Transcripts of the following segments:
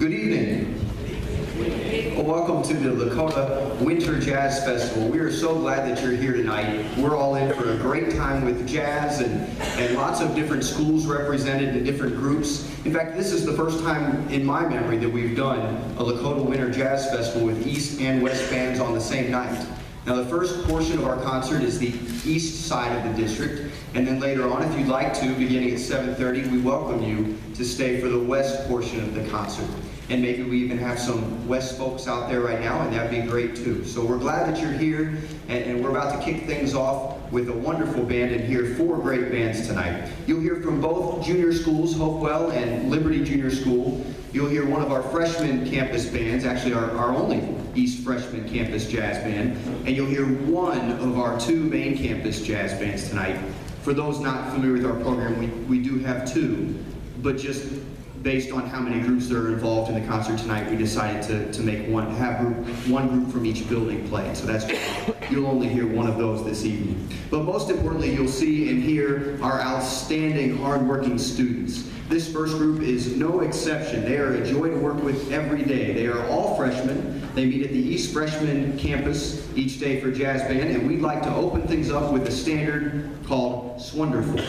Good evening. Welcome to the Lakota Winter Jazz Festival. We are so glad that you're here tonight. We're all in for a great time with jazz and, and lots of different schools represented in different groups. In fact, this is the first time in my memory that we've done a Lakota Winter Jazz Festival with East and West bands on the same night. Now the first portion of our concert is the east side of the district, and then later on, if you'd like to, beginning at 7.30, we welcome you to stay for the west portion of the concert. And maybe we even have some west folks out there right now, and that'd be great too. So we're glad that you're here, and, and we're about to kick things off with a wonderful band and hear four great bands tonight. You'll hear from both junior schools, Hopewell and Liberty Junior School. You'll hear one of our freshman campus bands, actually our, our only East Freshman Campus Jazz Band, and you'll hear one of our two main campus jazz bands tonight. For those not familiar with our program, we, we do have two, but just based on how many groups that are involved in the concert tonight, we decided to, to make one, have group, one group from each building play. So that's you'll only hear one of those this evening. But most importantly, you'll see and hear our outstanding, hardworking students. This first group is no exception. They are a joy to work with every day. They are all freshmen. They meet at the East Freshman campus each day for jazz band, and we'd like to open things up with a standard called Swonderful.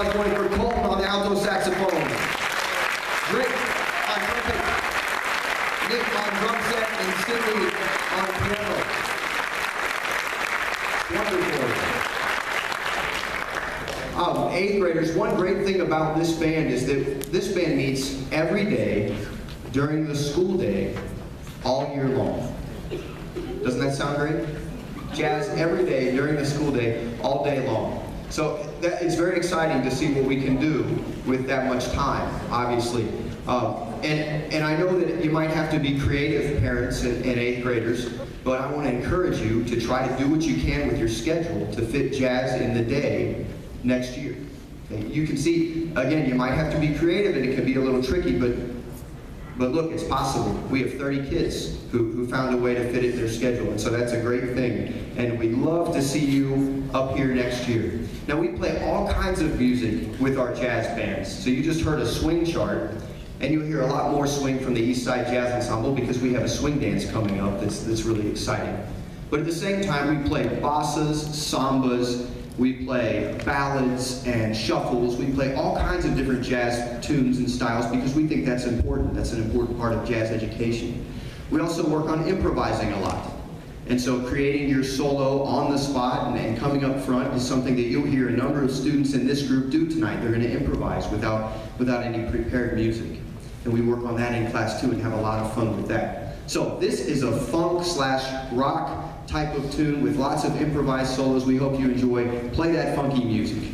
Sonic for Colton on the alto saxophone. Rick on trumpet. Nick on drum set and Sidney on piano. Wonderful. Um, eighth graders, one great thing about this band is that this band meets every day during the school day all year long. Doesn't that sound great? Jazz every day during the school day, all day long. So that, it's very exciting to see what we can do with that much time, obviously. Um, and, and I know that you might have to be creative, parents and, and eighth graders, but I want to encourage you to try to do what you can with your schedule to fit jazz in the day next year. You can see, again, you might have to be creative and it can be a little tricky, but but look, it's possible. We have 30 kids who, who found a way to fit it in their schedule, and so that's a great thing. And we'd love to see you up here next year. Now, we play all kinds of music with our jazz bands. So you just heard a swing chart, and you'll hear a lot more swing from the East Side Jazz Ensemble because we have a swing dance coming up that's, that's really exciting. But at the same time, we play bossas, sambas, we play ballads and shuffles. We play all kinds of different jazz tunes and styles because we think that's important. That's an important part of jazz education. We also work on improvising a lot. And so creating your solo on the spot and, and, coming up front is something that you'll hear a number of students in this group do tonight. They're going to improvise without, without any prepared music. And we work on that in class too and have a lot of fun with that. So this is a funk slash rock type of tune with lots of improvised solos. We hope you enjoy. Play that funky music.